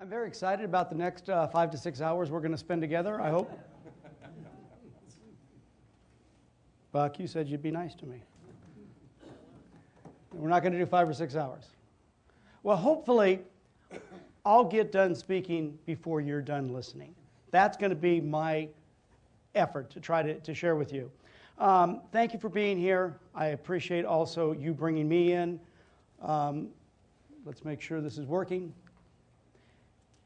I'm very excited about the next uh, five to six hours we're going to spend together, I hope. Buck, you said you'd be nice to me. We're not going to do five or six hours. Well, hopefully, I'll get done speaking before you're done listening. That's going to be my effort to try to, to share with you. Um, thank you for being here. I appreciate also you bringing me in. Um, let's make sure this is working.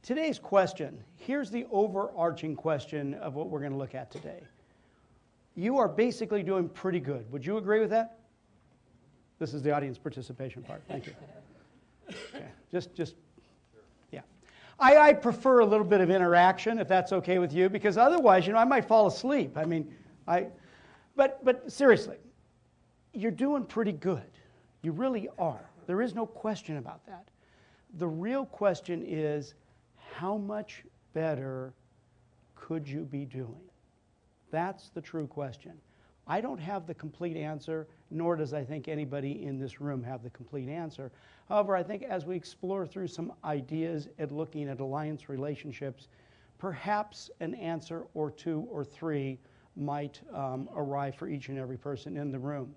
Today's question here's the overarching question of what we're going to look at today. You are basically doing pretty good. Would you agree with that? This is the audience participation part. Thank you. Okay. Just, just, yeah. I, I prefer a little bit of interaction, if that's okay with you, because otherwise, you know, I might fall asleep. I mean, I, but, but seriously, you're doing pretty good. You really are. There is no question about that. The real question is how much better could you be doing? That's the true question. I don't have the complete answer, nor does I think anybody in this room have the complete answer. However, I think as we explore through some ideas at looking at alliance relationships, perhaps an answer or two or three might um, arrive for each and every person in the room.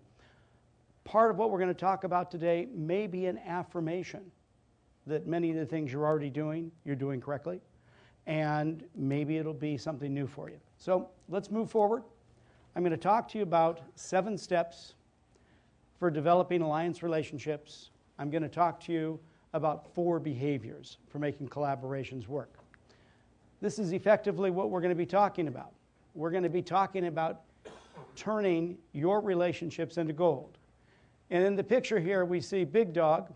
Part of what we're going to talk about today may be an affirmation that many of the things you're already doing, you're doing correctly, and maybe it'll be something new for you. So let's move forward. I'm going to talk to you about seven steps for developing alliance relationships. I'm going to talk to you about four behaviors for making collaborations work. This is effectively what we're going to be talking about. We're going to be talking about turning your relationships into gold. And in the picture here, we see Big Dog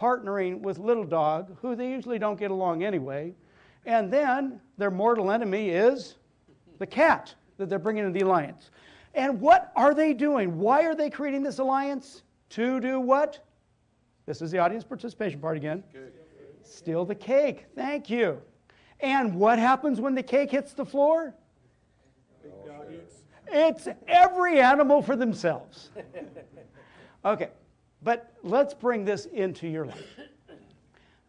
partnering with Little Dog, who they usually don't get along anyway. And then their mortal enemy is the cat that they're bringing into the alliance. And what are they doing? Why are they creating this alliance? To do what? This is the audience participation part again. Steal the cake. Thank you. And what happens when the cake hits the floor? It's every animal for themselves. Okay, but let's bring this into your life.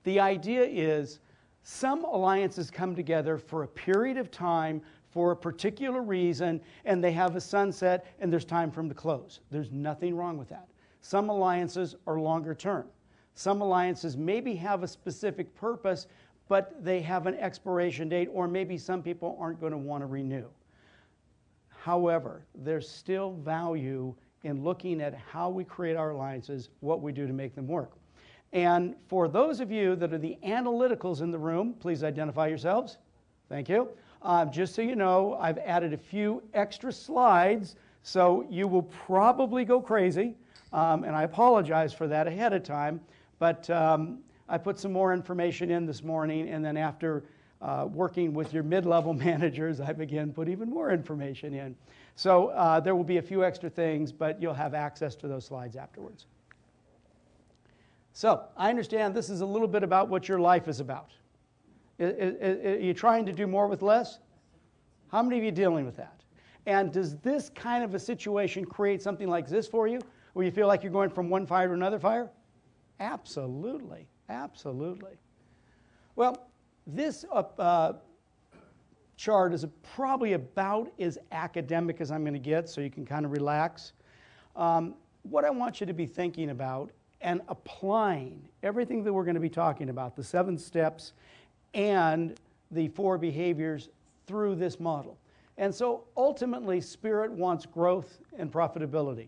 The idea is some alliances come together for a period of time for a particular reason, and they have a sunset and there's time for them to close. There's nothing wrong with that. Some alliances are longer term. Some alliances maybe have a specific purpose, but they have an expiration date, or maybe some people aren't going to want to renew. However, there's still value in looking at how we create our alliances, what we do to make them work. And for those of you that are the analyticals in the room, please identify yourselves. Thank you. Uh, just so you know, I've added a few extra slides, so you will probably go crazy, um, and I apologize for that ahead of time. But um, I put some more information in this morning, and then after uh, working with your mid level managers, I've again put even more information in. So uh, there will be a few extra things, but you'll have access to those slides afterwards. So I understand this is a little bit about what your life is about. Are you trying to do more with less? How many of you dealing with that? And does this kind of a situation create something like this for you, where you feel like you're going from one fire to another fire? Absolutely, absolutely. Well, this uh, uh, chart is probably about as academic as I'm going to get, so you can kind of relax. Um, what I want you to be thinking about and applying everything that we're going to be talking about, the seven steps and the four behaviors through this model. And so ultimately, Spirit wants growth and profitability.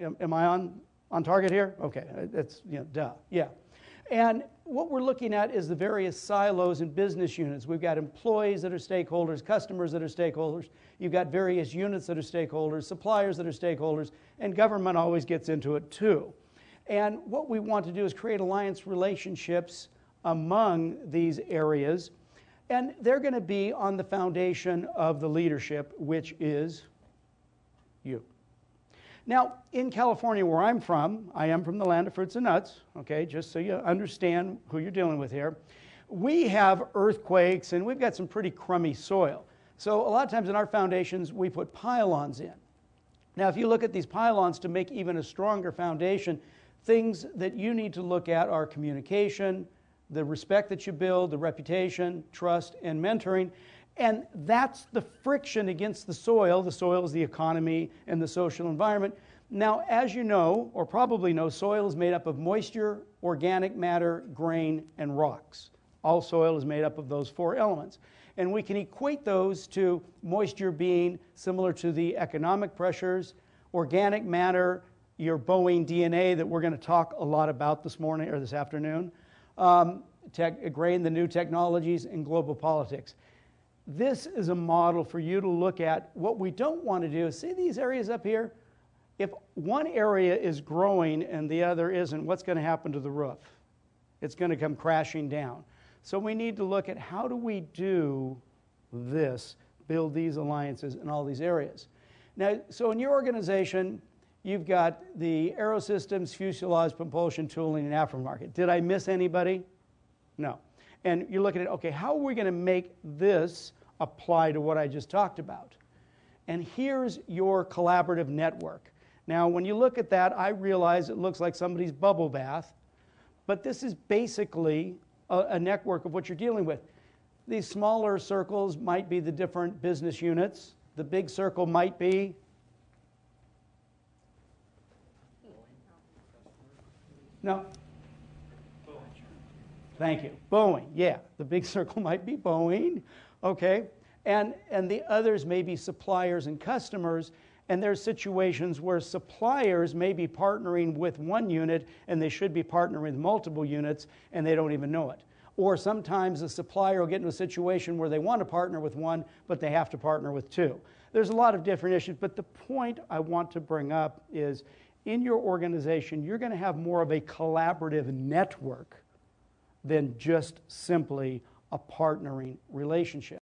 Am, am I on, on target here? Okay, that's, you know, duh, yeah. And what we're looking at is the various silos and business units. We've got employees that are stakeholders, customers that are stakeholders, you've got various units that are stakeholders, suppliers that are stakeholders, and government always gets into it too. And what we want to do is create alliance relationships among these areas. And they're going to be on the foundation of the leadership, which is you. Now, in California, where I'm from, I am from the land of fruits and nuts, okay, just so you understand who you're dealing with here. We have earthquakes and we've got some pretty crummy soil. So, a lot of times in our foundations, we put pylons in. Now, if you look at these pylons to make even a stronger foundation, things that you need to look at are communication, the respect that you build, the reputation, trust, and mentoring. And that's the friction against the soil. The soil is the economy and the social environment. Now, as you know, or probably know, soil is made up of moisture, organic matter, grain, and rocks. All soil is made up of those four elements. And we can equate those to moisture being similar to the economic pressures, organic matter, your Boeing DNA that we're going to talk a lot about this morning or this afternoon, um, tech, grain, the new technologies, and global politics. This is a model for you to look at. What we don't want to do is see these areas up here? If one area is growing and the other isn't, what's going to happen to the roof? It's going to come crashing down. So we need to look at how do we do this, build these alliances in all these areas. Now, so in your organization, you've got the aerosystems, fuselage, propulsion, tooling, and aftermarket. Did I miss anybody? No. And you're looking at, okay, how are we going to make this apply to what I just talked about? And here's your collaborative network. Now, when you look at that, I realize it looks like somebody's bubble bath, but this is basically a, a network of what you're dealing with. These smaller circles might be the different business units. The big circle might be No? Thank you. Boeing, yeah. The big circle might be Boeing, okay? And, and the others may be suppliers and customers. And there's situations where suppliers may be partnering with one unit and they should be partnering with multiple units and they don't even know it. Or sometimes a supplier will get into a situation where they want to partner with one, but they have to partner with two. There's a lot of different issues, but the point I want to bring up is in your organization, you're going to have more of a collaborative network than just simply a partnering relationship.